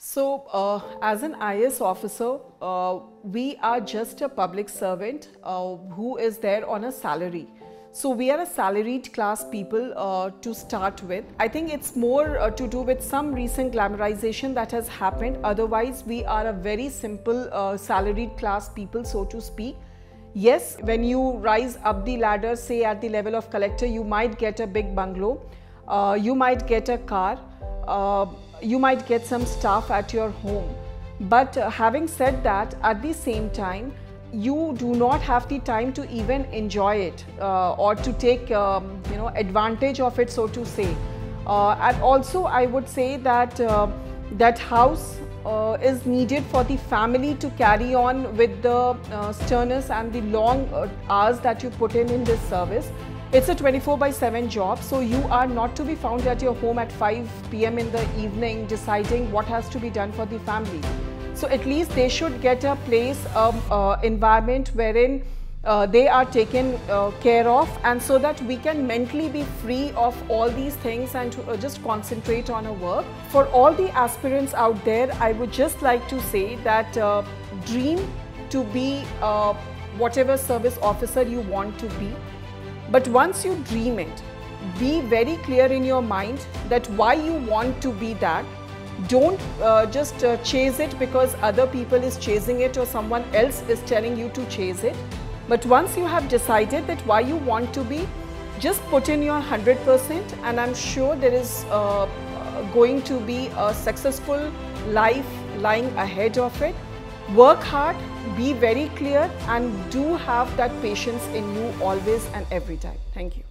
So, uh, as an IAS officer, uh, we are just a public servant uh, who is there on a salary. So, we are a salaried class people uh, to start with. I think it's more uh, to do with some recent glamorization that has happened. Otherwise, we are a very simple uh, salaried class people, so to speak. Yes, when you rise up the ladder, say at the level of collector, you might get a big bungalow, you might get a car you might get some staff at your home. But uh, having said that, at the same time, you do not have the time to even enjoy it uh, or to take um, you know advantage of it, so to say. Uh, and also, I would say that uh, that house uh, is needed for the family to carry on with the sternness and the long hours that you put in in this service. It's a 24 by 7 job, so you are not to be found at your home at 5 pm in the evening deciding what has to be done for the family. So at least they should get a place, um, uh, environment wherein uh, they are taken uh, care of and so that we can mentally be free of all these things and to, uh, just concentrate on our work. For all the aspirants out there, I would just like to say that uh, dream to be uh, whatever service officer you want to be but once you dream it, be very clear in your mind that why you want to be that. Don't uh, just uh, chase it because other people is chasing it or someone else is telling you to chase it. But once you have decided that why you want to be, just put in your 100% and I'm sure there is uh, going to be a successful life lying ahead of it. Work hard, be very clear and do have that patience in you always and every time. Thank you.